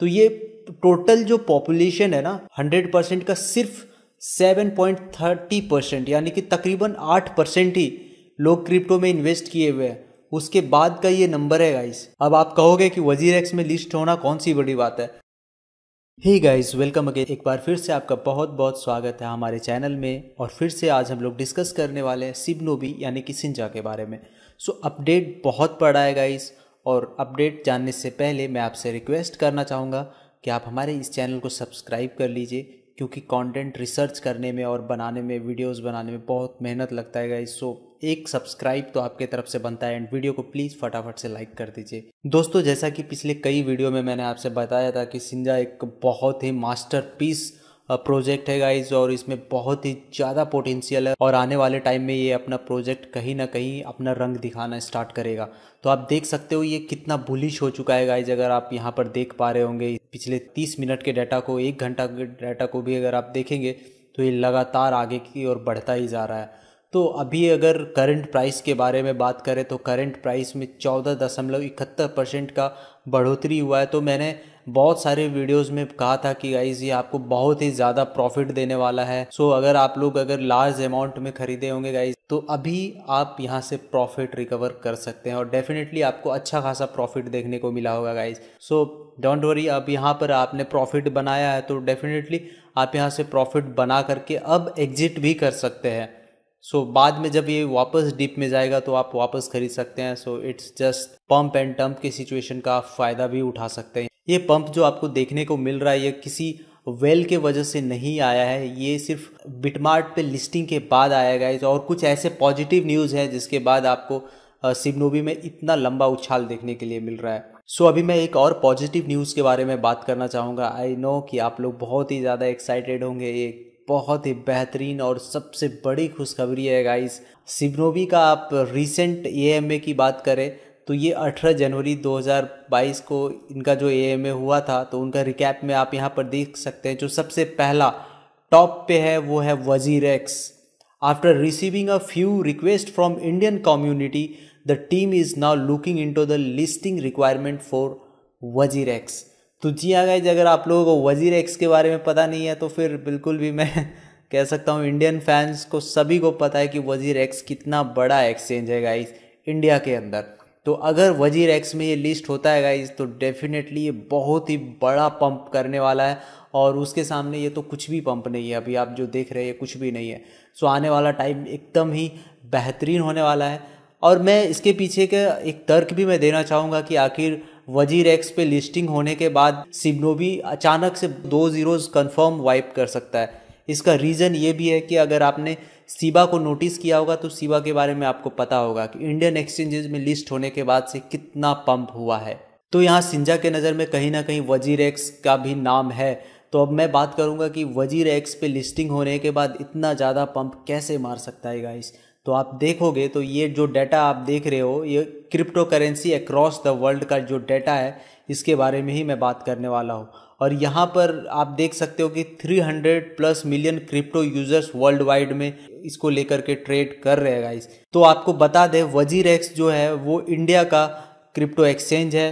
तो ये टोटल जो पॉपुलेशन है ना हंड्रेड परसेंट का सिर्फ़ सेवन पॉइंट थर्टी परसेंट यानी कि तकरीबन आठ परसेंट ही लोग क्रिप्टो में इन्वेस्ट किए हुए हैं। उसके बाद का ये नंबर है गाइस अब आप कहोगे कि वज़ीर एक्स में लिस्ट होना कौन सी बड़ी बात है? हे गाइस वेलकम अगेन एक बार फिर से आपका बहुत बहुत स्वागत है हमारे चैनल में और फिर से आज हम लोग डिस्कस करने वाले हैं सिबनोबी यानी कि सिंजा के बारे में। सो so, अपडेट बहुत पड़ा है गाइस और अपडेट जानने से पहले मैं आपसे रिक्वेस्ट करना चाहूँगा कि आप हमारे इस चैनल को सब्सक्राइब कर लीजिए, क्योंकि कंटेंट रिसर्च करने में और बनाने में वीडियोस बनाने में बहुत मेहनत लगता है गाइस सो एक सब्सक्राइब तो आपके तरफ़ से बनता है एंड वीडियो को प्लीज़ फटाफट से लाइक कर दीजिए। दोस्तों, जैसा कि पिछले कई वीडियो में मैंने आपसे बताया था कि सिंजा एक बहुत ही मास्टर प्रोजेक्ट है गाइज़ और इसमें बहुत ही ज़्यादा पोटेंशियल है और आने वाले टाइम में ये अपना प्रोजेक्ट कहीं ना कहीं अपना रंग दिखाना स्टार्ट करेगा। तो आप देख सकते हो ये कितना बुलिश हो चुका है गाइज़ अगर आप यहाँ पर देख पा रहे होंगे। पिछले तीस मिनट के डाटा को, एक घंटा के डाटा को भी अगर आप देखेंगे तो ये लगातार आगे की ओर बढ़ता ही जा रहा है। तो अभी अगर करंट प्राइस के बारे में बात करें तो करंट प्राइस में चौदह दशमलव इकहत्तर परसेंट का बढ़ोतरी हुआ है। तो मैंने बहुत सारे वीडियोस में कहा था कि गाइज़ ये आपको बहुत ही ज़्यादा प्रॉफिट देने वाला है। सो अगर आप लोग अगर लार्ज अमाउंट में खरीदे होंगे गाइज़ तो अभी आप यहाँ से प्रॉफिट रिकवर कर सकते हैं और डेफिनेटली आपको अच्छा खासा प्रॉफिट देखने को मिला होगा गाइज़ सो डोंट वरी अब यहाँ पर आपने प्रॉफिट बनाया है तो डेफिनेटली आप यहाँ से प्रॉफिट बना करके अब एग्जिट भी कर सकते हैं। सो so, बाद में जब ये वापस डिप में जाएगा तो आप वापस खरीद सकते हैं। So it's just pump and dump की सिचुएशन का फ़ायदा भी उठा सकते हैं। ये पंप जो आपको देखने को मिल रहा है ये किसी वेल के वजह से नहीं आया है ये सिर्फ़ बिटमार्ट पे लिस्टिंग के बाद आया है और कुछ ऐसे पॉजिटिव न्यूज़ है जिसके बाद आपको सिबनोबी में इतना लंबा उछाल देखने के लिए मिल रहा है। सो so, अभी मैं एक और पॉजिटिव न्यूज़ के बारे में बात करना चाहूँगा। आई नो कि आप लोग बहुत ही ज़्यादा एक्साइटेड होंगे। ये बहुत ही बेहतरीन और सबसे बड़ी खुशखबरी है गाइस सिबनोवी का आप रिसेंट ए की बात करें तो ये 18 जनवरी 2022 को इनका जो ए हुआ था तो उनका रिकैप में आप यहाँ पर देख सकते हैं, जो सबसे पहला टॉप पे है, वो है WazirX after receiving a few request from Indian community the team is now looking into the listing requirement for WazirX तो जी हाँ गाइज़ अगर आप लोगों को वज़ीर एक्स के बारे में पता नहीं है तो फिर बिल्कुल भी मैं कह सकता हूँ इंडियन फैंस को सभी को पता है कि वज़ीर एक्स कितना बड़ा एक्सचेंज है गाइज़ इंडिया के अंदर। तो अगर वज़ीर एक्स में ये लिस्ट होता है गाइज़ तो डेफिनेटली ये बहुत ही बड़ा पंप करने वाला है। और उसके सामने ये तो कुछ भी पंप नहीं है। अभी आप जो देख रहे हैं कुछ भी नहीं है। सो आने वाला टाइम एकदम ही बेहतरीन होने वाला है। और मैं इसके पीछे का एक तर्क भी मैं देना चाहूँगा कि आखिर वज़ीर एक्स पे लिस्टिंग होने के बाद सिबनोबी अचानक से दो ज़ीरोज़ कन्फर्म वाइप कर सकता है। इसका रीज़न ये भी है कि अगर आपने सीबा को नोटिस किया होगा तो सीबा के बारे में आपको पता होगा कि इंडियन एक्सचेंजेस में लिस्ट होने के बाद से कितना पंप हुआ है। तो यहाँ सिंजा के नज़र में कहीं ना कहीं वज़ीर एक्स का भी नाम है। तो अब मैं बात करूँगा कि वज़ीर एक्स पे लिस्टिंग होने के बाद इतना ज़्यादा पंप कैसे मार सकता है गाइस तो आप देखोगे तो ये जो डाटा आप देख रहे हो, ये crypto currency across the world का जो डाटा है, इसके बारे में ही मैं बात करने वाला हूँ। और यहाँ पर आप देख सकते हो कि 300 plus million crypto users worldwide में इसको लेकर के ट्रेड कर रहे हैं तो आपको बता दें वज़ीर एक्स जो है, वो इंडिया का क्रिप्टो एक्सचेंज है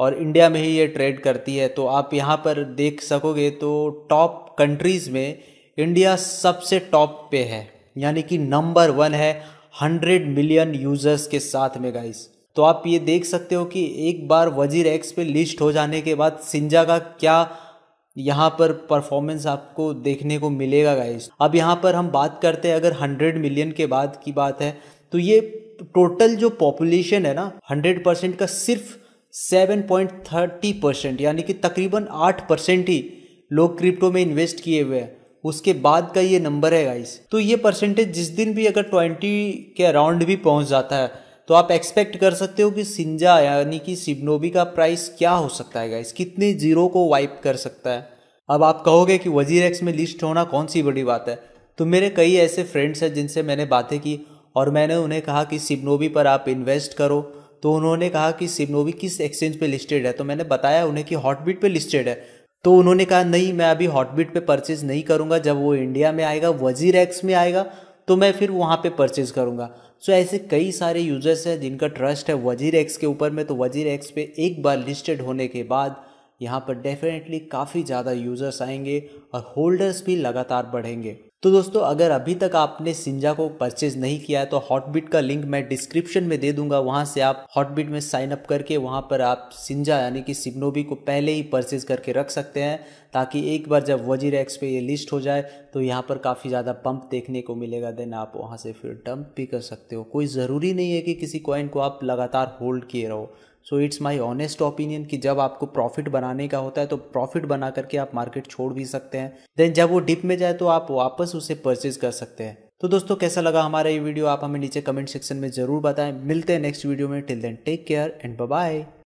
और इंडिया में ही ये ट्रेड करती है। तो आप यहाँ पर देख सकोगे तो टॉप कंट्रीज़ में इंडिया सबसे टॉप पे है। यानी कि नंबर वन है हंड्रेड मिलियन यूज़र्स के साथ में गाइस तो आप ये देख सकते हो कि एक बार वज़ीर एक्स पे लिस्ट हो जाने के बाद सिंजा का क्या यहाँ पर परफॉर्मेंस आपको देखने को मिलेगा गाइस अब यहाँ पर हम बात करते हैं, अगर हंड्रेड मिलियन के बाद की बात है तो ये टोटल जो पॉपुलेशन है ना हंड्रेड परसेंट का सिर्फ़ सेवन पॉइंट थर्टी परसेंट यानी कि तकरीबन आठ परसेंट ही लोग क्रिप्टो में इन्वेस्ट किए हुए हैं। उसके बाद का ये नंबर है गाइस तो ये परसेंटेज जिस दिन भी अगर ट्वेंटी के अराउंड भी पहुँच जाता है तो आप एक्सपेक्ट कर सकते हो कि सिंजा यानी कि सिबनोबी का प्राइस क्या हो सकता है गाइस कितने ज़ीरो को वाइप कर सकता है? अब आप कहोगे कि वज़ीर एक्स में लिस्ट होना कौन सी बड़ी बात है? तो मेरे कई ऐसे फ्रेंड्स हैं जिनसे मैंने बातें की और मैंने उन्हें कहा कि सिबनोबी पर आप इन्वेस्ट करो। तो उन्होंने कहा कि सिबनोबी किस एक्सचेंज पे लिस्टेड है? तो मैंने बताया उन्हें कि हॉटबीट पे लिस्टेड है। तो उन्होंने कहा, नहीं, मैं अभी हॉटबीट पे परचेज नहीं करूँगा। जब वो इंडिया में आएगा वज़ीर एक्स में आएगा तो मैं फिर वहाँ पे परचेज करूँगा। सो ऐसे कई सारे यूज़र्स हैं जिनका ट्रस्ट है वज़ीर एक्स के ऊपर में। तो वज़ीर एक्स पे एक बार लिस्टेड होने के बाद यहाँ पर डेफिनेटली काफ़ी ज़्यादा यूज़र्स आएँगे और होल्डर्स भी लगातार बढ़ेंगे। तो दोस्तों, अगर अभी तक आपने सिंजा को परचेज नहीं किया है तो हॉटबिट का लिंक मैं डिस्क्रिप्शन में दे दूँगा। वहाँ से आप हॉटबिट में साइन अप करके वहाँ पर आप सिंजा यानी कि सिग्नोबी को पहले ही परचेज करके रख सकते हैं, ताकि एक बार जब वज़ीर एक्स पे ये लिस्ट हो जाए तो यहाँ पर काफ़ी ज़्यादा पंप देखने को मिलेगा। देन आप वहाँ से फिर डंप भी कर सकते हो। कोई ज़रूरी नहीं है कि किसी कॉइन को आप लगातार होल्ड किए रहो। So it's my honest opinion कि जब आपको प्रॉफिट बनाने का होता है तो प्रॉफिट बना करके आप मार्केट छोड़ भी सकते हैं। देन जब वो डिप में जाए तो आप वापस उसे परचेज कर सकते हैं। तो दोस्तों, कैसा लगा हमारा ये वीडियो आप हमें नीचे कमेंट सेक्शन में ज़रूर बताएँ। मिलते हैं नेक्स्ट वीडियो में। Till then take care and bye